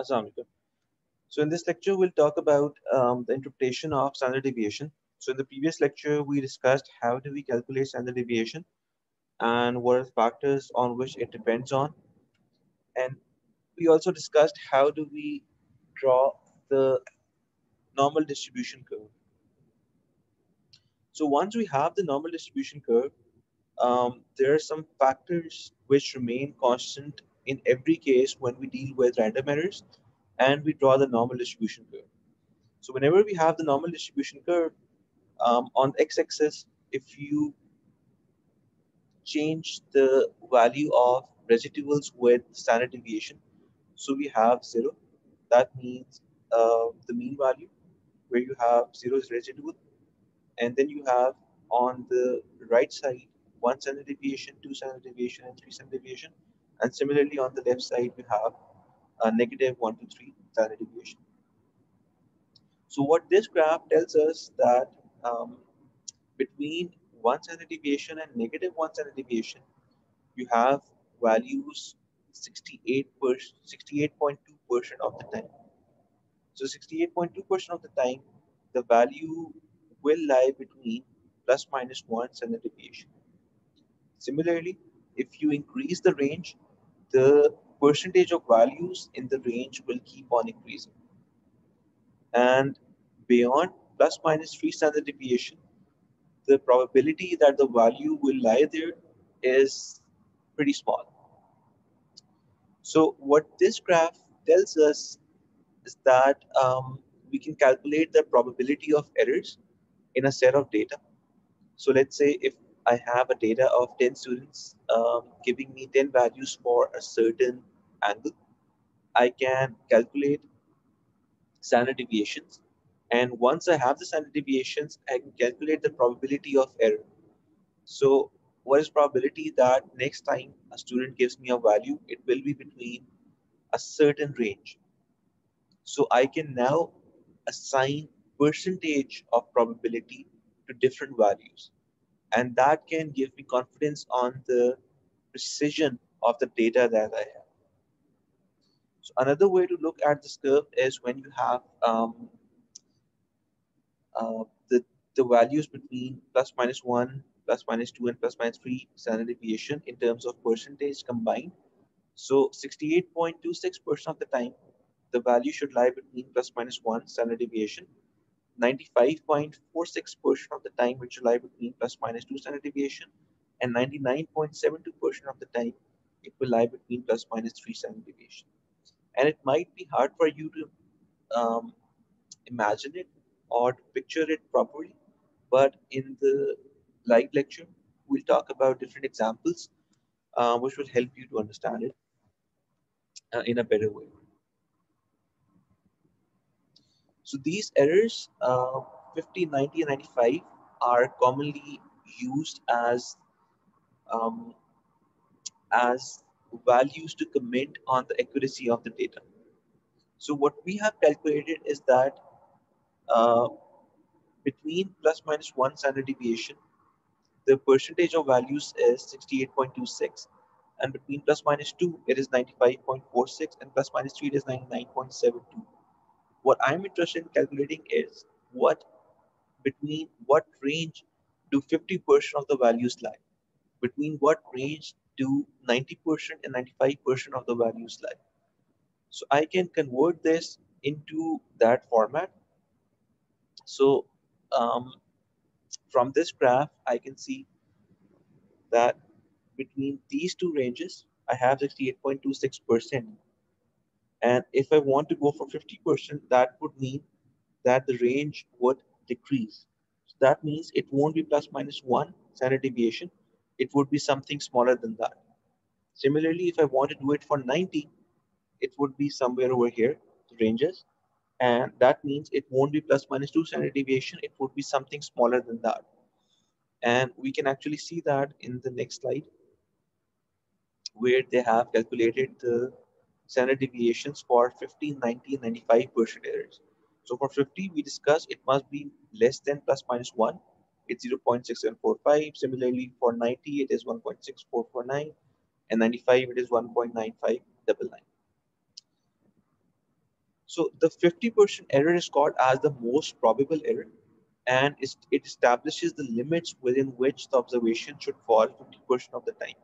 Assalamualaikum. So in this lecture, we'll talk about um, the interpretation of standard deviation. So in the previous lecture, we discussed how do we calculate standard deviation and what are the factors on which it depends on. And we also discussed how do we draw the normal distribution curve. So once we have the normal distribution curve, um, there are some factors which remain constant in every case when we deal with random errors and we draw the normal distribution curve. So whenever we have the normal distribution curve um, on x-axis, if you change the value of residuals with standard deviation, so we have zero, that means uh, the mean value where you have zero is residual. And then you have on the right side, one standard deviation, two standard deviation, and three standard deviation. And similarly, on the left side, we have a negative 1 to 3 standard deviation. So what this graph tells us that um, between one standard deviation and negative one standard deviation, you have values 68 68.2 percent of the time. So 68.2 percent of the time, the value will lie between plus minus one standard deviation. Similarly, if you increase the range, the percentage of values in the range will keep on increasing. And beyond plus minus 3 standard deviation, the probability that the value will lie there is pretty small. So what this graph tells us is that um, we can calculate the probability of errors in a set of data. So let's say if I have a data of 10 students um, giving me 10 values for a certain angle, I can calculate standard deviations. And once I have the standard deviations, I can calculate the probability of error. So what is probability that next time a student gives me a value, it will be between a certain range. So I can now assign percentage of probability to different values and that can give me confidence on the precision of the data that I have. So another way to look at this curve is when you have um, uh, the, the values between plus minus 1, plus minus 2, and plus minus 3 standard deviation in terms of percentage combined. So 68.26% of the time, the value should lie between plus minus 1 standard deviation 95.46% of the time which lie between plus minus 2 standard deviation and 99.72% of the time it will lie between plus minus 3 standard deviation. And it might be hard for you to um, imagine it or to picture it properly, but in the live lecture, we'll talk about different examples uh, which will help you to understand it uh, in a better way. So these errors, uh, 50, 90, and 95 are commonly used as um, as values to comment on the accuracy of the data. So what we have calculated is that uh, between plus minus one standard deviation, the percentage of values is 68.26 and between plus minus 2 it is 95.46 and plus minus 3 it is 99.72 what I'm interested in calculating is what between what range do 50% of the values lie? Between what range do 90% and 95% of the values lie? So I can convert this into that format. So um, from this graph, I can see that between these two ranges, I have 68.26% and if I want to go for 50%, that would mean that the range would decrease. So that means it won't be plus minus one standard deviation. It would be something smaller than that. Similarly, if I want to do it for 90, it would be somewhere over here, the ranges. And that means it won't be plus minus two standard deviation. It would be something smaller than that. And we can actually see that in the next slide where they have calculated the standard deviations for 50, 90, 95% errors. So for 50, we discussed it must be less than plus minus 1. It's 0.6745. Similarly, for 90, it is 1.6449. And 95, it is 1.9599. So the 50% error is called as the most probable error and it establishes the limits within which the observation should fall 50% of the time.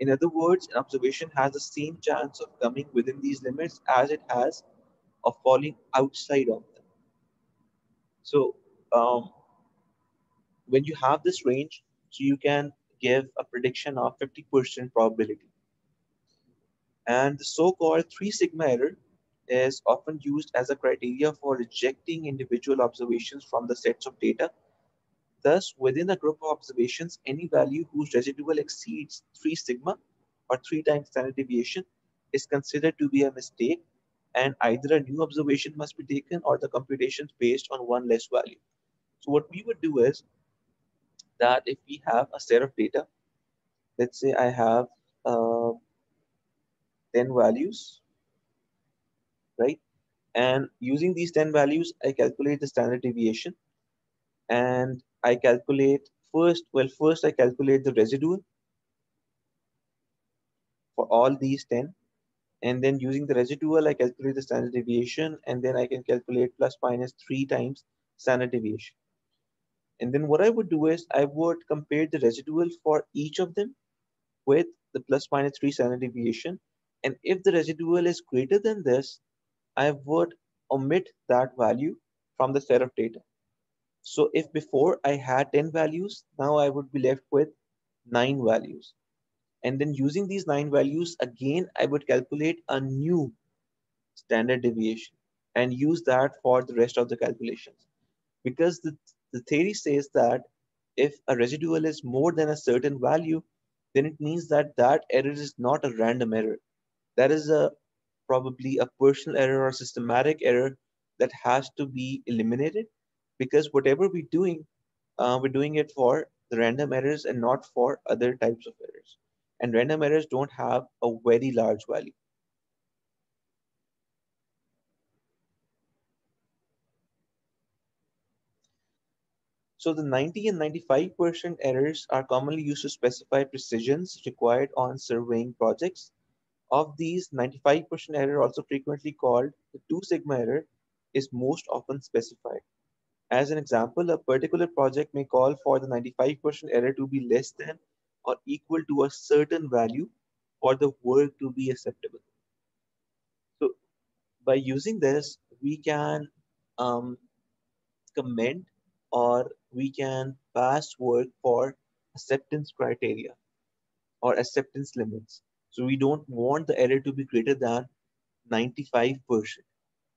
In other words, an observation has the same chance of coming within these limits as it has of falling outside of them. So um, when you have this range, so you can give a prediction of 50% probability. And the so-called three sigma error is often used as a criteria for rejecting individual observations from the sets of data. Thus, within a group of observations, any value whose residual exceeds 3 sigma or 3 times standard deviation is considered to be a mistake and either a new observation must be taken or the computations based on one less value. So what we would do is that if we have a set of data, let's say I have uh, 10 values right? And using these 10 values, I calculate the standard deviation and I calculate first, well, first I calculate the residual for all these 10. And then using the residual, I calculate the standard deviation and then I can calculate plus minus three times standard deviation. And then what I would do is I would compare the residual for each of them with the plus minus three standard deviation. And if the residual is greater than this, I would omit that value from the set of data. So if before I had 10 values, now I would be left with nine values. And then using these nine values, again, I would calculate a new standard deviation and use that for the rest of the calculations. Because the, the theory says that if a residual is more than a certain value, then it means that that error is not a random error. That is a probably a personal error or systematic error that has to be eliminated because whatever we're doing, uh, we're doing it for the random errors and not for other types of errors. And random errors don't have a very large value. So the 90 and 95% errors are commonly used to specify precisions required on surveying projects of these, 95% error, also frequently called the 2 sigma error, is most often specified. As an example, a particular project may call for the 95% error to be less than or equal to a certain value for the work to be acceptable. So by using this, we can um, comment or we can pass work for acceptance criteria or acceptance limits. So we don't want the error to be greater than 95%.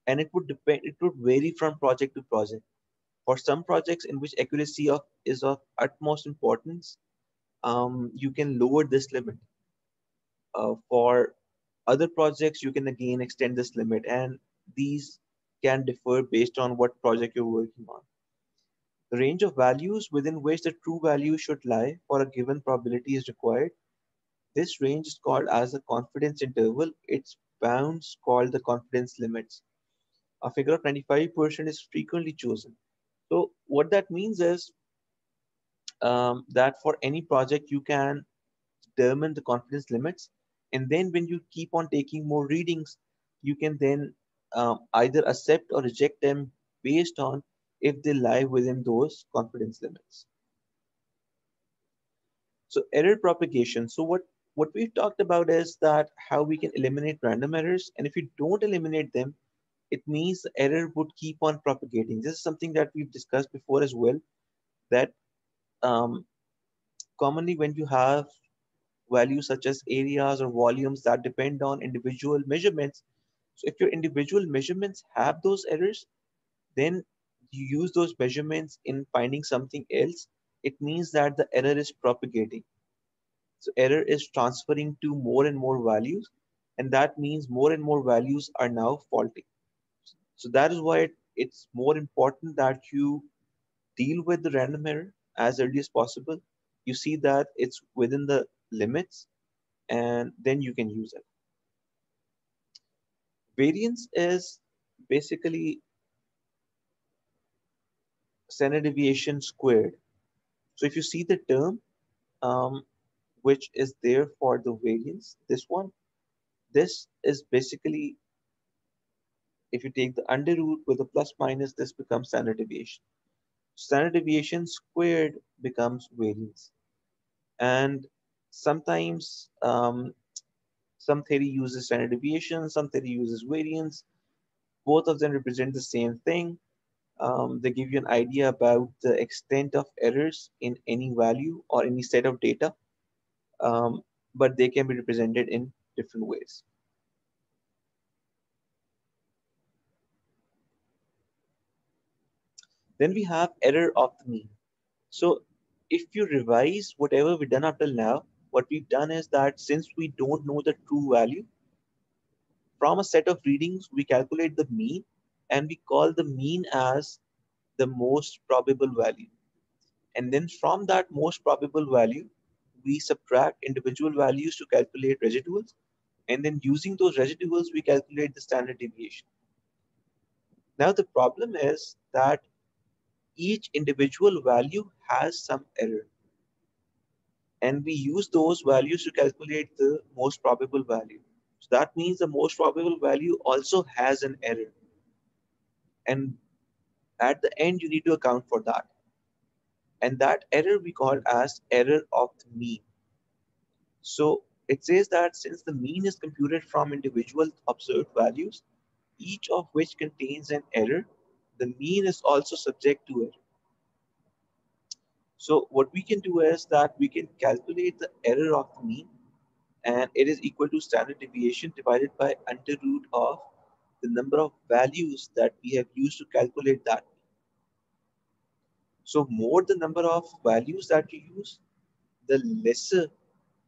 And it would depend, it would vary from project to project. For some projects in which accuracy of is of utmost importance, um, you can lower this limit. Uh, for other projects, you can again extend this limit and these can differ based on what project you're working on. The range of values within which the true value should lie for a given probability is required this range is called as the confidence interval. Its bounds called the confidence limits. A figure of 95% is frequently chosen. What that means is um, that for any project, you can determine the confidence limits. And then when you keep on taking more readings, you can then um, either accept or reject them based on if they lie within those confidence limits. So error propagation. So what what we've talked about is that how we can eliminate random errors. And if you don't eliminate them, it means the error would keep on propagating. This is something that we've discussed before as well, that um, commonly when you have values such as areas or volumes that depend on individual measurements, so if your individual measurements have those errors, then you use those measurements in finding something else, it means that the error is propagating. So error is transferring to more and more values. And that means more and more values are now faulty. So that is why it, it's more important that you deal with the random error as early as possible. You see that it's within the limits and then you can use it. Variance is basically standard deviation squared. So if you see the term, um, which is there for the variance, this one, this is basically if you take the under root with a plus minus, this becomes standard deviation. Standard deviation squared becomes variance. And sometimes um, some theory uses standard deviation, some theory uses variance. Both of them represent the same thing. Um, they give you an idea about the extent of errors in any value or any set of data, um, but they can be represented in different ways. Then we have error of the mean. So if you revise whatever we've done up till now, what we've done is that since we don't know the true value, from a set of readings, we calculate the mean and we call the mean as the most probable value. And then from that most probable value, we subtract individual values to calculate residuals. And then using those residuals, we calculate the standard deviation. Now the problem is that each individual value has some error. And we use those values to calculate the most probable value. So that means the most probable value also has an error. And at the end, you need to account for that. And that error we call as error of the mean. So it says that since the mean is computed from individual observed values, each of which contains an error, the mean is also subject to error. So what we can do is that we can calculate the error of the mean and it is equal to standard deviation divided by under root of the number of values that we have used to calculate that. So more the number of values that you use, the lesser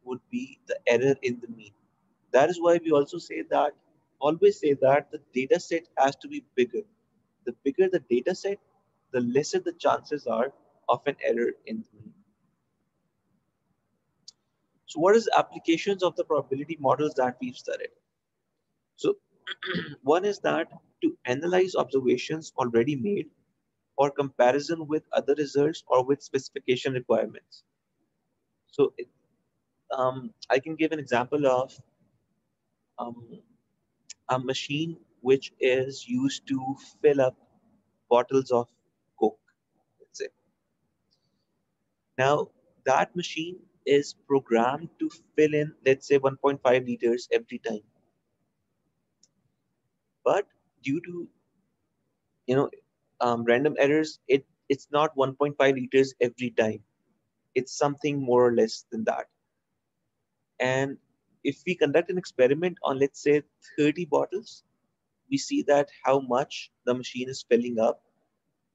would be the error in the mean. That is why we also say that, always say that the data set has to be bigger the bigger the data set, the lesser the chances are of an error in the mean. So what is the applications of the probability models that we've studied? So one is that to analyze observations already made or comparison with other results or with specification requirements. So it, um, I can give an example of um, a machine which is used to fill up bottles of Coke, let's say. Now, that machine is programmed to fill in, let's say, 1.5 liters every time. But due to, you know, um, random errors, it, it's not 1.5 liters every time. It's something more or less than that. And if we conduct an experiment on, let's say, 30 bottles, we see that how much the machine is filling up.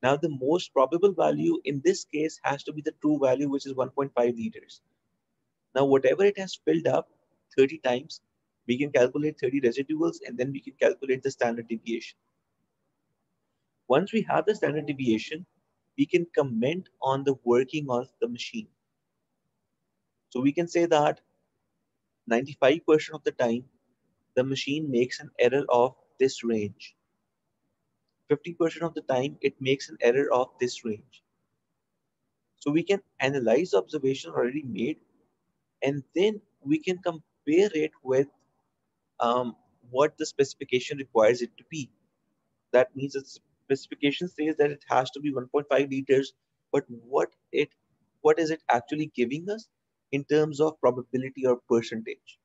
Now the most probable value in this case has to be the true value, which is 1.5 liters. Now whatever it has filled up 30 times, we can calculate 30 residuals and then we can calculate the standard deviation. Once we have the standard deviation, we can comment on the working of the machine. So we can say that 95% of the time, the machine makes an error of this range. 50% of the time, it makes an error of this range. So we can analyze observation already made, and then we can compare it with um, what the specification requires it to be. That means the specification says that it has to be 1.5 liters, but what it what is it actually giving us in terms of probability or percentage?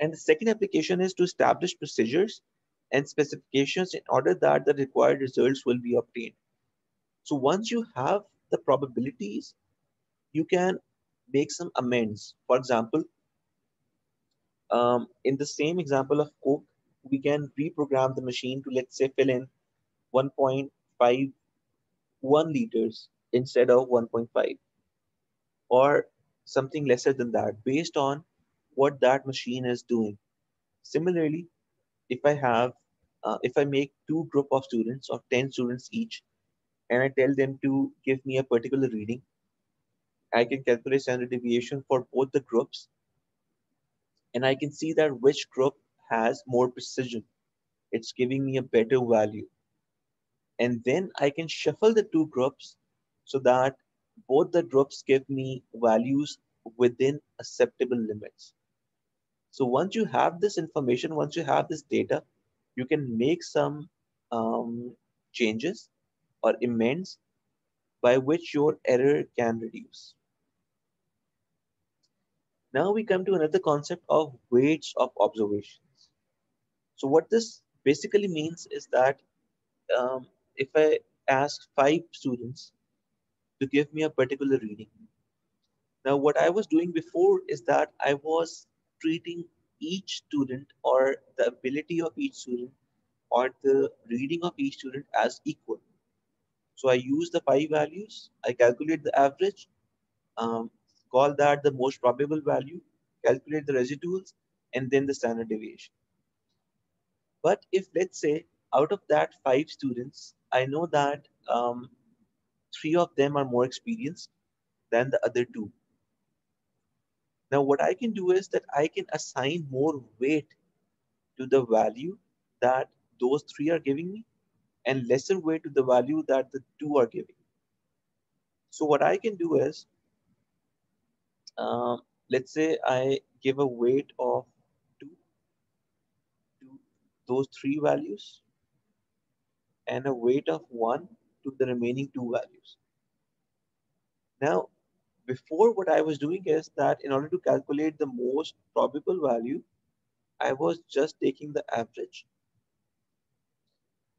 And the second application is to establish procedures and specifications in order that the required results will be obtained. So once you have the probabilities, you can make some amends. For example, um, in the same example of Coke, we can reprogram the machine to let's say fill in 1.51 liters instead of 1.5 or something lesser than that based on what that machine is doing. Similarly, if I have, uh, if I make two group of students of 10 students each, and I tell them to give me a particular reading, I can calculate standard deviation for both the groups. And I can see that which group has more precision. It's giving me a better value. And then I can shuffle the two groups so that both the groups give me values within acceptable limits. So once you have this information, once you have this data, you can make some um, changes or amends by which your error can reduce. Now we come to another concept of weights of observations. So what this basically means is that um, if I ask five students to give me a particular reading, now what I was doing before is that I was treating each student or the ability of each student or the reading of each student as equal. So I use the five values, I calculate the average, um, call that the most probable value, calculate the residuals, and then the standard deviation. But if let's say out of that five students, I know that um, three of them are more experienced than the other two. Now what I can do is that I can assign more weight to the value that those three are giving me and lesser weight to the value that the two are giving. So what I can do is, uh, let's say I give a weight of two to those three values and a weight of one to the remaining two values. Now, before what I was doing is that in order to calculate the most probable value, I was just taking the average.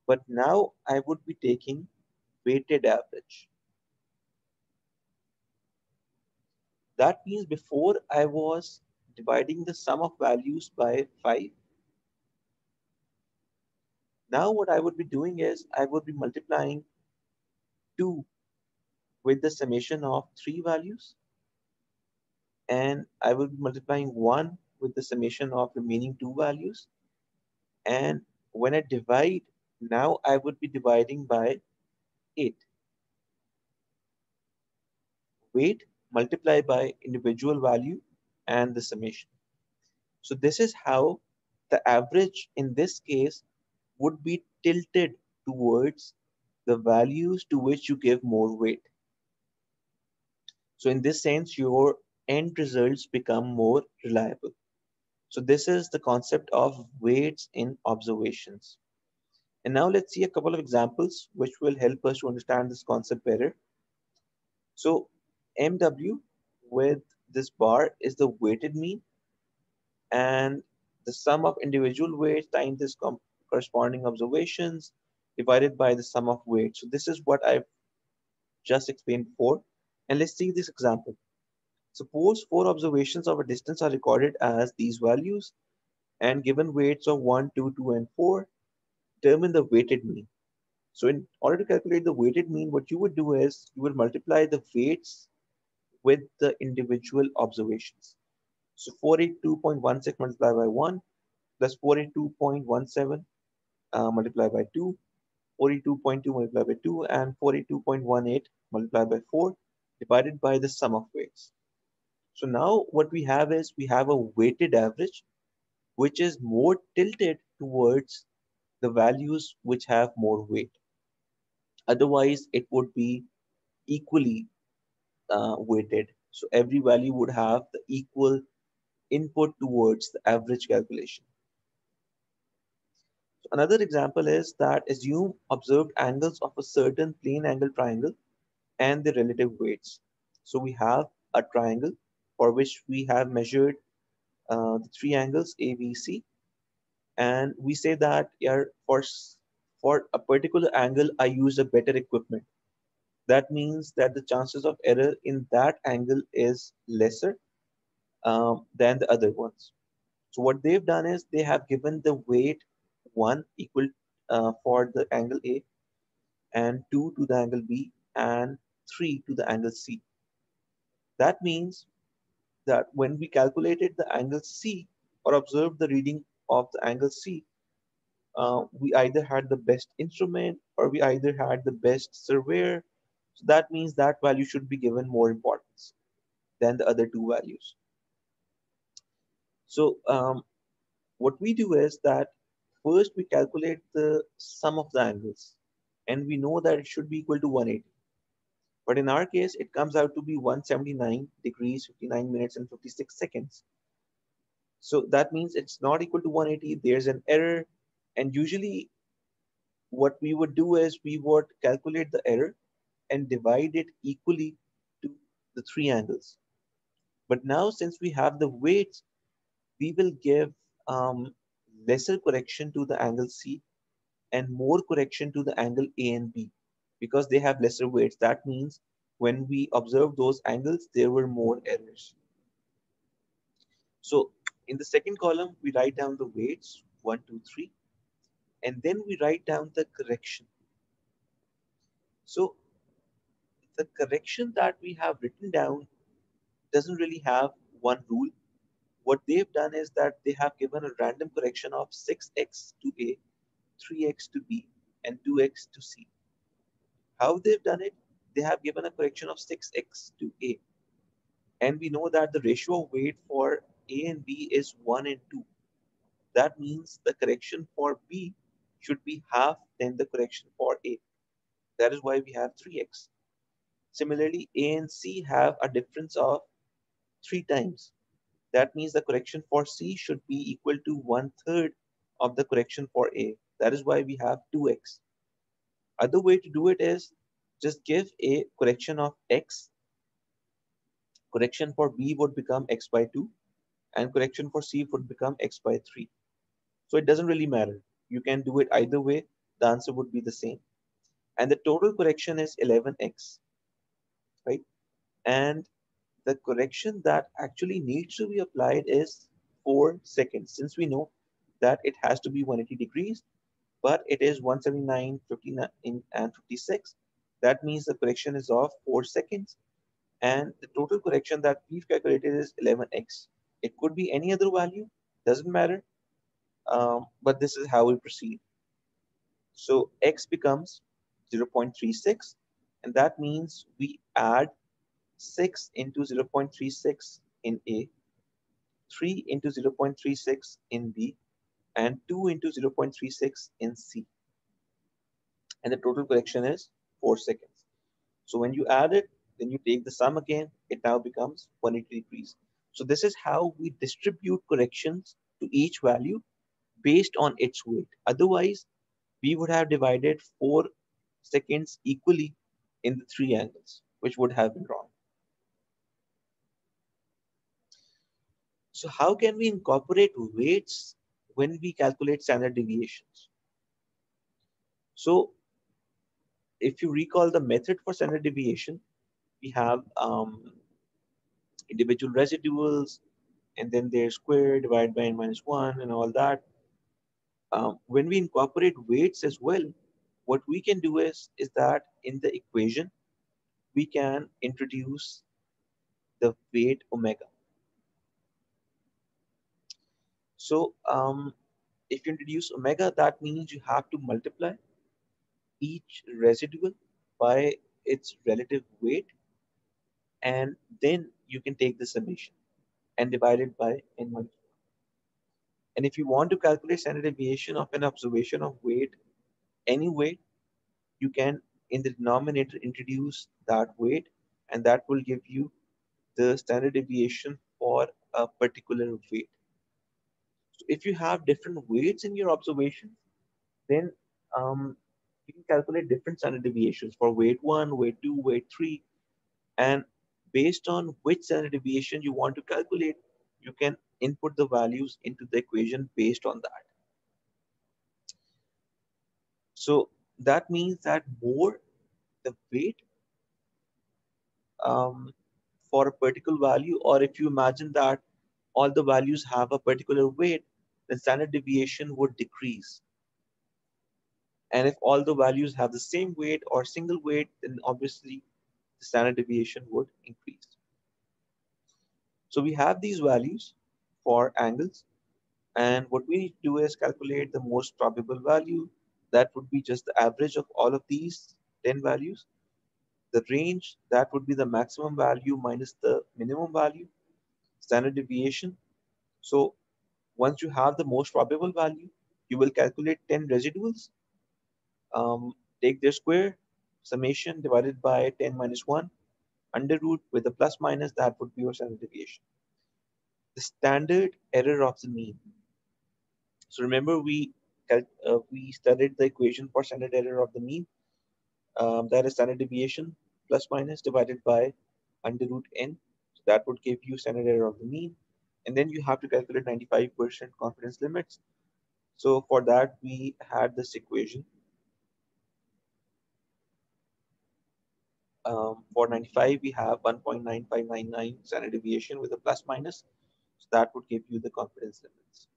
But now I would be taking weighted average. That means before I was dividing the sum of values by 5. Now what I would be doing is I would be multiplying 2 with the summation of three values. And I will be multiplying one with the summation of remaining two values. And when I divide, now I would be dividing by eight. Weight multiplied by individual value and the summation. So this is how the average in this case would be tilted towards the values to which you give more weight. So in this sense, your end results become more reliable. So this is the concept of weights in observations. And now let's see a couple of examples which will help us to understand this concept better. So MW with this bar is the weighted mean and the sum of individual weights times this corresponding observations divided by the sum of weights. So this is what I've just explained before. And let's see this example. Suppose four observations of a distance are recorded as these values and given weights of 1, 2, 2, and 4, determine the weighted mean. So in order to calculate the weighted mean, what you would do is you would multiply the weights with the individual observations. So 482.16 multiplied by 1 plus 482.17 uh, multiplied by 2, 42.2 multiplied by 2, and 42.18 multiplied by 4 divided by the sum of weights. So now what we have is we have a weighted average, which is more tilted towards the values which have more weight. Otherwise, it would be equally uh, weighted. So every value would have the equal input towards the average calculation. So another example is that assume observed angles of a certain plane angle triangle and the relative weights. So we have a triangle for which we have measured uh, the three angles A, B, C. And we say that yeah, for, for a particular angle, I use a better equipment. That means that the chances of error in that angle is lesser um, than the other ones. So what they've done is they have given the weight one equal uh, for the angle A and two to the angle B and 3 to the angle C. That means that when we calculated the angle C or observed the reading of the angle C, uh, we either had the best instrument or we either had the best surveyor. So that means that value should be given more importance than the other two values. So um, what we do is that first we calculate the sum of the angles and we know that it should be equal to 180. But in our case, it comes out to be 179 degrees, 59 minutes and 56 seconds. So that means it's not equal to 180. There's an error. And usually what we would do is we would calculate the error and divide it equally to the three angles. But now since we have the weights, we will give um, lesser correction to the angle C and more correction to the angle A and B because they have lesser weights. That means when we observe those angles, there were more errors. So in the second column, we write down the weights, one, two, three, and then we write down the correction. So the correction that we have written down doesn't really have one rule. What they've done is that they have given a random correction of 6x to A, 3x to B, and 2x to C. How they've done it? They have given a correction of 6x to A. And we know that the ratio of weight for A and B is 1 and 2. That means the correction for B should be half than the correction for A. That is why we have 3x. Similarly, A and C have a difference of 3 times. That means the correction for C should be equal to one third of the correction for A. That is why we have 2x. Other way to do it is just give a correction of x. Correction for B would become x by 2 and correction for C would become x by 3. So it doesn't really matter. You can do it either way. The answer would be the same. And the total correction is 11x, right? And the correction that actually needs to be applied is 4 seconds. Since we know that it has to be 180 degrees, but it is 179, 59, and 56. That means the correction is of 4 seconds. And the total correction that we've calculated is 11x. It could be any other value, doesn't matter. Um, but this is how we proceed. So x becomes 0.36, and that means we add 6 into 0.36 in A, 3 into 0.36 in B, and 2 into 0.36 in C. And the total correction is 4 seconds. So when you add it, then you take the sum again, it now becomes 180 degrees. So this is how we distribute corrections to each value based on its weight. Otherwise, we would have divided 4 seconds equally in the three angles, which would have been wrong. So how can we incorporate weights when we calculate standard deviations? So if you recall the method for standard deviation, we have um, individual residuals, and then their square divided by n minus 1 and all that. Um, when we incorporate weights as well, what we can do is, is that in the equation, we can introduce the weight omega. So um, if you introduce omega, that means you have to multiply each residual by its relative weight. And then you can take the summation and divide it by n minus 1. And if you want to calculate standard deviation of an observation of weight, any weight, you can in the denominator introduce that weight and that will give you the standard deviation for a particular weight. So if you have different weights in your observation, then um, you can calculate different standard deviations for weight one, weight two, weight three. And based on which standard deviation you want to calculate, you can input the values into the equation based on that. So that means that more the weight um, for a particular value, or if you imagine that all the values have a particular weight, then standard deviation would decrease. And if all the values have the same weight or single weight, then obviously the standard deviation would increase. So we have these values for angles. And what we need to do is calculate the most probable value. That would be just the average of all of these 10 values. The range, that would be the maximum value minus the minimum value. Standard deviation. So once you have the most probable value, you will calculate 10 residuals, um, take their square, summation divided by 10 minus 1, under root with a plus minus, that would be your standard deviation. The standard error of the mean. So remember we uh, we studied the equation for standard error of the mean. Um, that is standard deviation plus minus divided by under root n. That would give you standard error of the mean. And then you have to calculate 95% confidence limits. So for that, we had this equation. Um, for 95, we have 1.9599 standard deviation with a plus minus. So that would give you the confidence limits.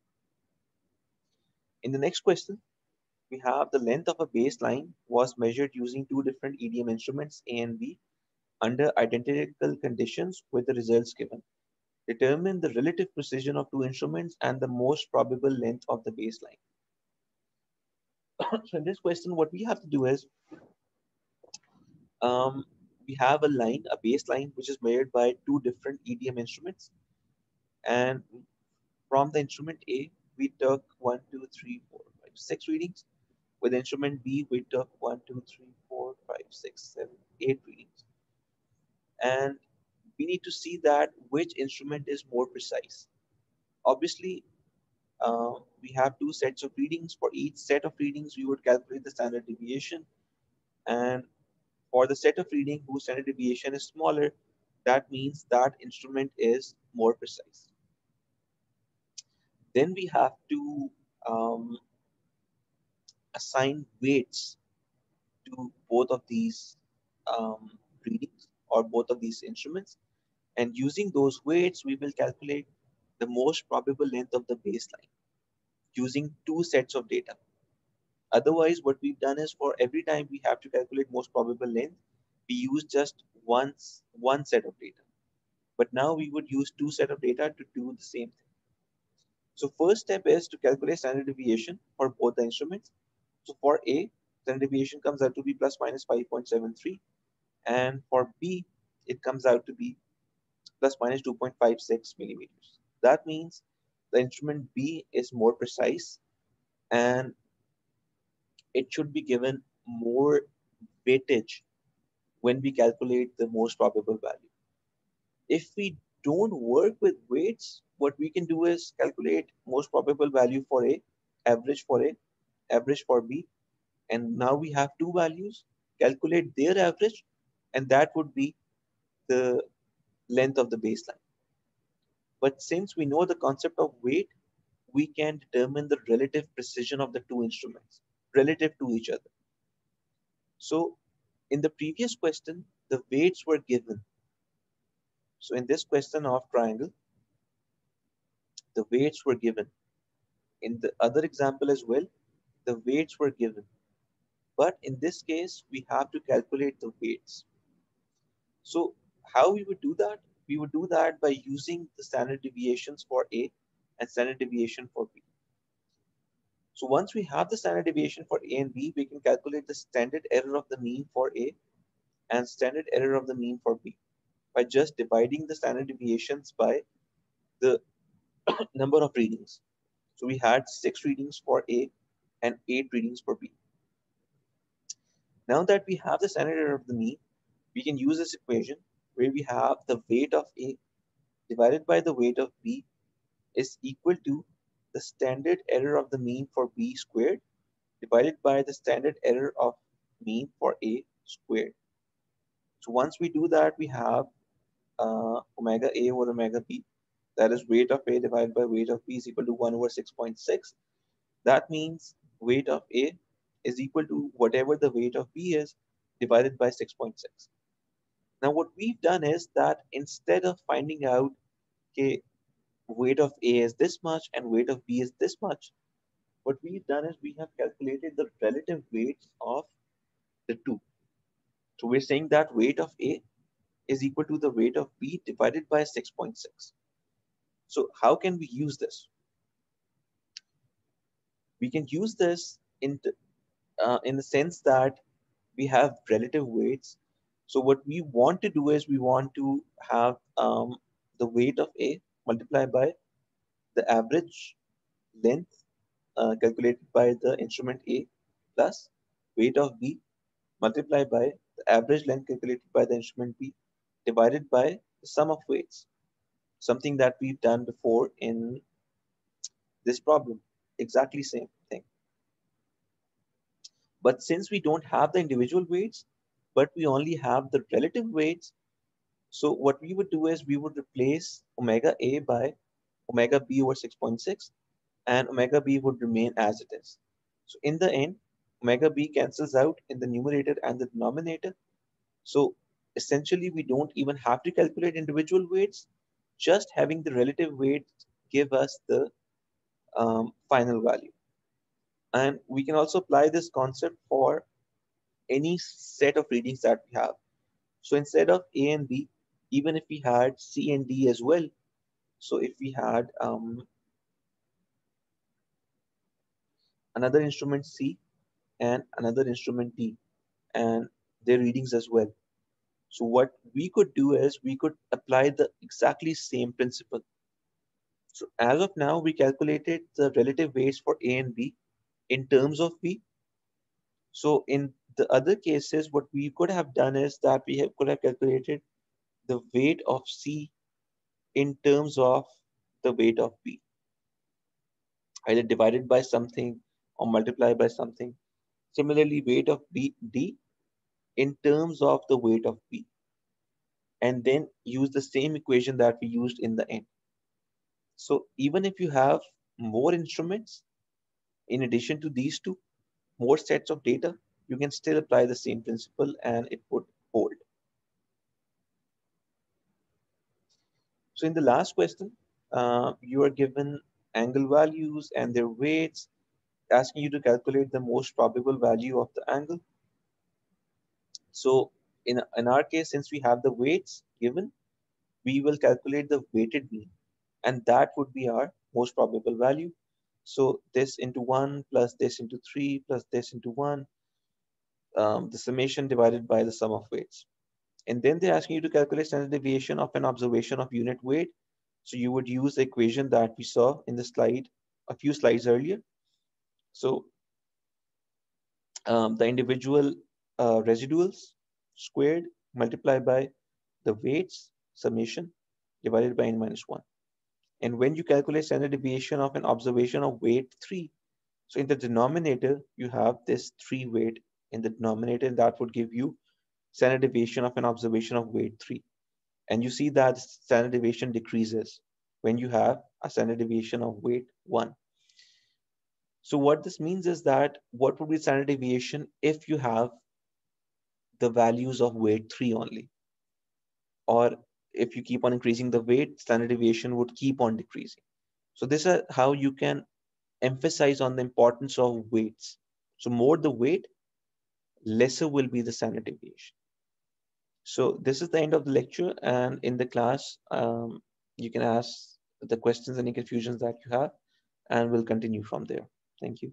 In the next question, we have the length of a baseline was measured using two different EDM instruments A and B under identical conditions with the results given. Determine the relative precision of two instruments and the most probable length of the baseline. so in this question, what we have to do is, um, we have a line, a baseline, which is measured by two different EDM instruments. And from the instrument A, we took one, two, three, four, five, six readings. With instrument B, we took one, two, three, four, five, six, seven, eight readings. And we need to see that which instrument is more precise. Obviously, uh, we have two sets of readings. For each set of readings, we would calculate the standard deviation. And for the set of reading whose standard deviation is smaller, that means that instrument is more precise. Then we have to um, assign weights to both of these um, readings or both of these instruments. And using those weights, we will calculate the most probable length of the baseline using two sets of data. Otherwise, what we've done is for every time we have to calculate most probable length, we use just once one set of data. But now we would use two set of data to do the same thing. So first step is to calculate standard deviation for both the instruments. So for A, standard deviation comes out to be plus minus 5.73. And for B, it comes out to be plus minus 2.56 millimeters. That means the instrument B is more precise and it should be given more weightage when we calculate the most probable value. If we don't work with weights, what we can do is calculate most probable value for A, average for A, average for B, and now we have two values, calculate their average, and that would be the length of the baseline. But since we know the concept of weight, we can determine the relative precision of the two instruments relative to each other. So in the previous question, the weights were given. So in this question of triangle, the weights were given. In the other example as well, the weights were given. But in this case, we have to calculate the weights. So how we would do that? We would do that by using the standard deviations for A and standard deviation for B. So once we have the standard deviation for A and B, we can calculate the standard error of the mean for A and standard error of the mean for B by just dividing the standard deviations by the number of readings. So we had six readings for A and eight readings for B. Now that we have the standard error of the mean, we can use this equation where we have the weight of A divided by the weight of B is equal to the standard error of the mean for B squared divided by the standard error of mean for A squared. So once we do that, we have uh, omega A over omega B. That is weight of A divided by weight of B is equal to 1 over 6.6. That means weight of A is equal to whatever the weight of B is divided by 6.6. Now what we've done is that instead of finding out okay, weight of A is this much and weight of B is this much, what we've done is we have calculated the relative weights of the two. So we're saying that weight of A is equal to the weight of B divided by 6.6. So how can we use this? We can use this in, uh, in the sense that we have relative weights. So what we want to do is we want to have um, the weight of A multiplied by the average length uh, calculated by the instrument A plus weight of B multiplied by the average length calculated by the instrument B divided by the sum of weights. Something that we've done before in this problem. Exactly same thing. But since we don't have the individual weights, but we only have the relative weights, so what we would do is we would replace omega A by omega B over 6.6 and omega B would remain as it is. So in the end, omega B cancels out in the numerator and the denominator. So essentially we don't even have to calculate individual weights. Just having the relative weights give us the um, final value. And we can also apply this concept for any set of readings that we have. So instead of A and B, even if we had C and D as well, so if we had um, another instrument C and another instrument D and their readings as well. So what we could do is we could apply the exactly same principle. So as of now, we calculated the relative weights for A and B in terms of B. So in the other cases, what we could have done is that we have, could have calculated the weight of C in terms of the weight of B. Either divided by something or multiplied by something. Similarly, weight of B, D in terms of the weight of B. And then use the same equation that we used in the end. So even if you have more instruments, in addition to these two, more sets of data, you can still apply the same principle and it would hold. So in the last question, uh, you are given angle values and their weights, asking you to calculate the most probable value of the angle. So in, in our case, since we have the weights given, we will calculate the weighted mean and that would be our most probable value. So this into one plus this into three plus this into one, um, the summation divided by the sum of weights. And then they're asking you to calculate standard deviation of an observation of unit weight. So you would use the equation that we saw in the slide a few slides earlier. So um, the individual uh, residuals squared multiplied by the weights summation divided by n minus 1. And when you calculate standard deviation of an observation of weight 3, so in the denominator, you have this 3 weight in the denominator, and that would give you standard deviation of an observation of weight 3. And you see that standard deviation decreases when you have a standard deviation of weight 1. So what this means is that what would be standard deviation if you have the values of weight 3 only? Or if you keep on increasing the weight, standard deviation would keep on decreasing. So this is how you can emphasize on the importance of weights. So more the weight, lesser will be the standard deviation. So this is the end of the lecture and in the class, um, you can ask the questions, any confusions that you have, and we'll continue from there. Thank you.